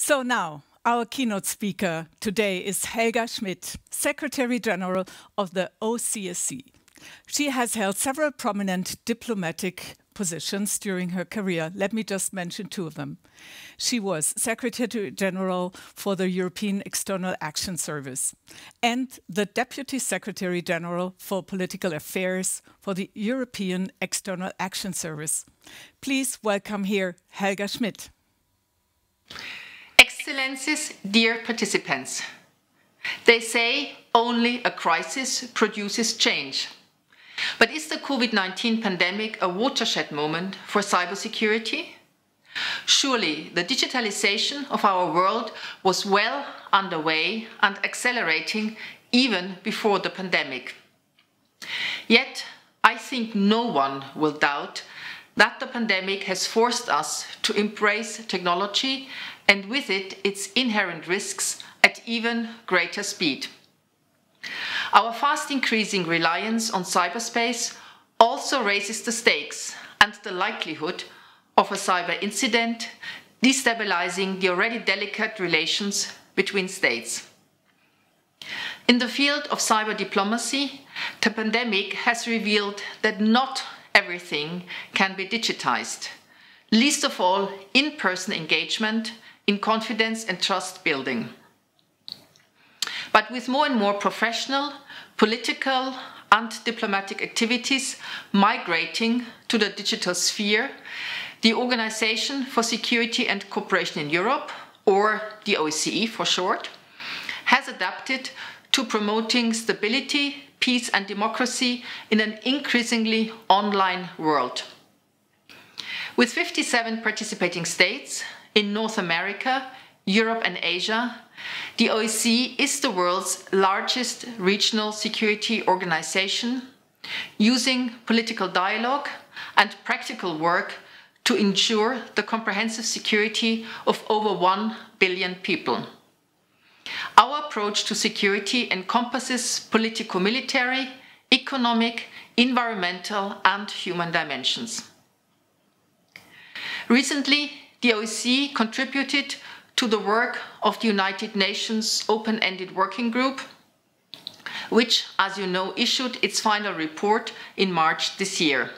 So now, our keynote speaker today is Helga Schmid, Secretary General of the OSCE. She has held several prominent diplomatic positions during her career. Let me just mention two of them. She was Secretary General for the European External Action Service and the Deputy Secretary General for Political Affairs for the European External Action Service. Please welcome here Helga Schmid. Dear participants, they say only a crisis produces change. But is the COVID-19 pandemic a watershed moment for cybersecurity? Surely the digitalization of our world was well underway and accelerating even before the pandemic. Yet, I think no one will doubt that the pandemic has forced us to embrace technology and with it its inherent risks at even greater speed. Our fast increasing reliance on cyberspace also raises the stakes and the likelihood of a cyber incident, destabilizing the already delicate relations between states. In the field of cyber diplomacy, the pandemic has revealed that not everything can be digitized, least of all in person engagement in confidence and trust building. But with more and more professional, political, and diplomatic activities migrating to the digital sphere, the Organization for Security and Cooperation in Europe, or the OSCE for short, has adapted to promoting stability, peace, and democracy in an increasingly online world. With 57 participating states, in North America, Europe and Asia, the OSCE is the world's largest regional security organization, using political dialogue and practical work to ensure the comprehensive security of over 1 billion people. Our approach to security encompasses politico-military, economic, environmental and human dimensions. Recently, the OSCE contributed to the work of the United Nations Open-Ended Working Group, which, as you know, issued its final report in March this year.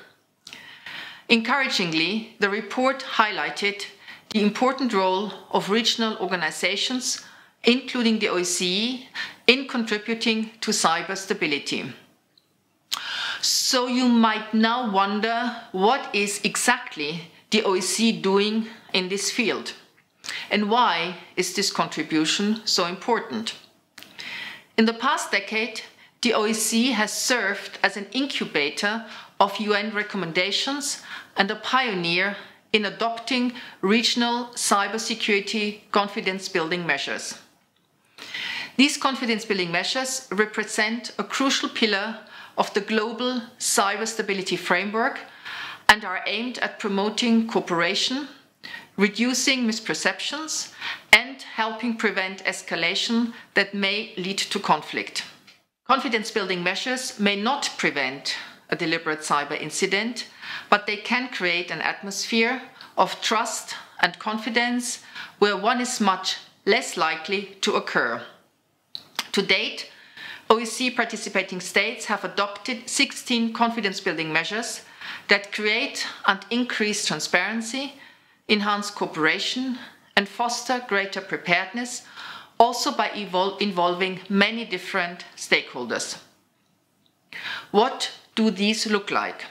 Encouragingly, the report highlighted the important role of regional organizations, including the OSCE, in contributing to cyber stability. So you might now wonder what is exactly the OSCE doing in this field? And why is this contribution so important? In the past decade, the OSCE has served as an incubator of UN recommendations and a pioneer in adopting regional cybersecurity confidence building measures. These confidence building measures represent a crucial pillar of the global cyber stability framework and are aimed at promoting cooperation, reducing misperceptions, and helping prevent escalation that may lead to conflict. Confidence building measures may not prevent a deliberate cyber incident, but they can create an atmosphere of trust and confidence where one is much less likely to occur. To date, OSCE participating states have adopted 16 confidence building measures that create and increase transparency, enhance cooperation, and foster greater preparedness, also by involving many different stakeholders. What do these look like?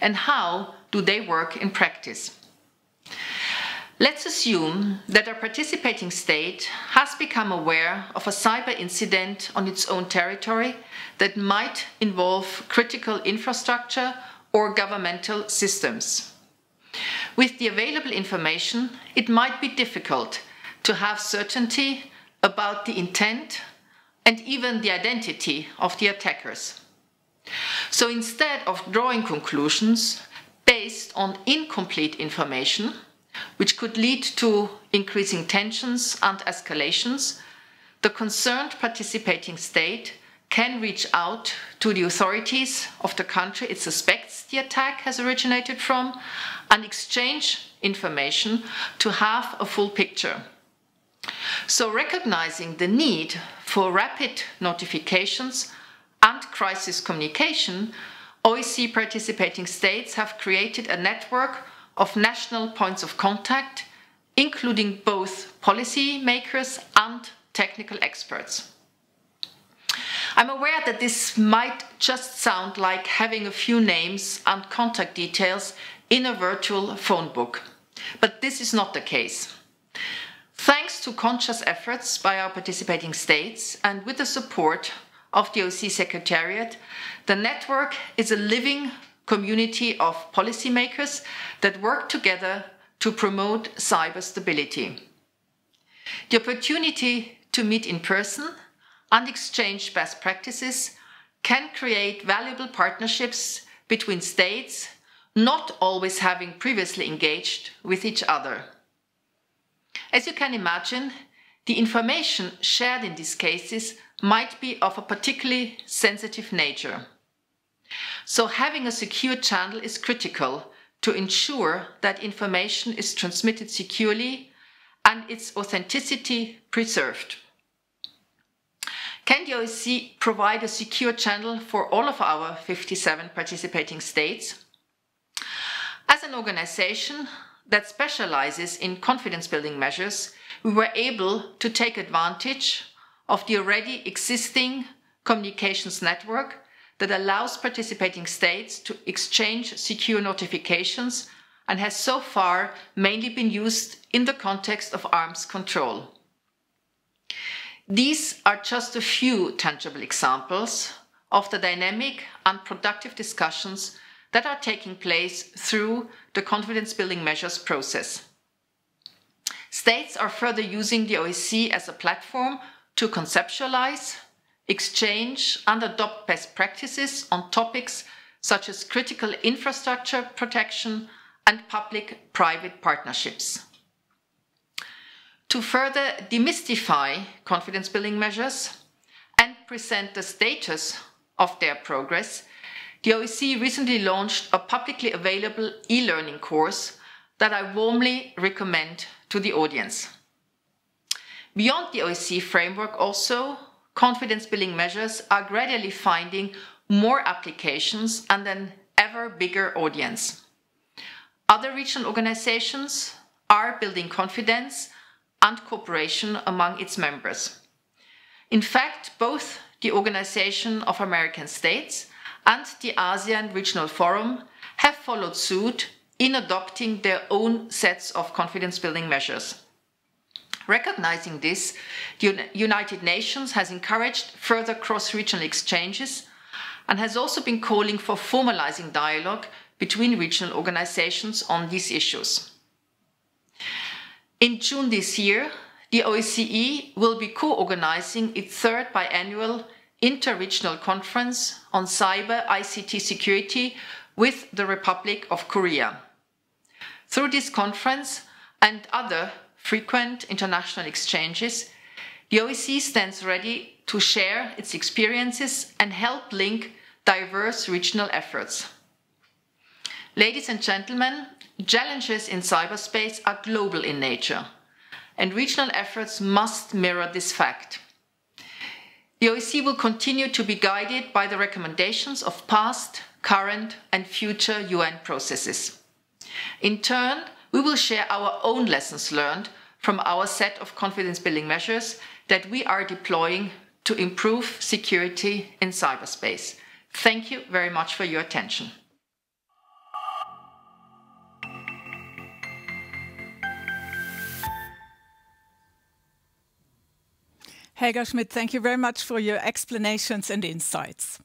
And how do they work in practice? Let's assume that a participating state has become aware of a cyber incident on its own territory that might involve critical infrastructure or governmental systems. With the available information, it might be difficult to have certainty about the intent and even the identity of the attackers. So instead of drawing conclusions based on incomplete information, which could lead to increasing tensions and escalations, the concerned participating state can reach out to the authorities of the country it suspects the attack has originated from and exchange information to have a full picture. So recognizing the need for rapid notifications and crisis communication, OSCE participating states have created a network of national points of contact, including both policy makers and technical experts. I'm aware that this might just sound like having a few names and contact details in a virtual phone book, but this is not the case. Thanks to conscious efforts by our participating states and with the support of the OSCE Secretariat, the network is a living community of policymakers that work together to promote cyber stability. The opportunity to meet in person and exchange best practices can create valuable partnerships between states, not always having previously engaged with each other. As you can imagine, the information shared in these cases might be of a particularly sensitive nature. So having a secure channel is critical to ensure that information is transmitted securely and its authenticity preserved. Can the OSCE provide a secure channel for all of our 57 participating states? As an organization that specializes in confidence building measures, we were able to take advantage of the already existing communications network that allows participating states to exchange secure notifications and has so far mainly been used in the context of arms control. These are just a few tangible examples of the dynamic and productive discussions that are taking place through the confidence building measures process. States are further using the OSCE as a platform to conceptualize, exchange, and adopt best practices on topics such as critical infrastructure protection and public private partnerships. To further demystify confidence building measures and present the status of their progress, the OSCE recently launched a publicly available e-learning course that I warmly recommend to the audience. Beyond the OSCE framework also, confidence building measures are gradually finding more applications and an ever bigger audience. Other regional organizations are building confidence and cooperation among its members. In fact, both the Organization of American States and the ASEAN Regional Forum have followed suit in adopting their own sets of confidence building measures. Recognizing this, the United Nations has encouraged further cross regional exchanges and has also been calling for formalizing dialogue between regional organizations on these issues. In June this year, the OSCE will be co-organizing its third biannual inter-regional conference on cyber ICT security with the Republic of Korea. Through this conference and other frequent international exchanges, the OSCE stands ready to share its experiences and help link diverse regional efforts. Ladies and gentlemen, challenges in cyberspace are global in nature, and regional efforts must mirror this fact. The OSCE will continue to be guided by the recommendations of past, current, and future UN processes. In turn, we will share our own lessons learned from our set of confidence building measures that we are deploying to improve security in cyberspace. Thank you very much for your attention. Helga Schmid, thank you very much for your explanations and insights.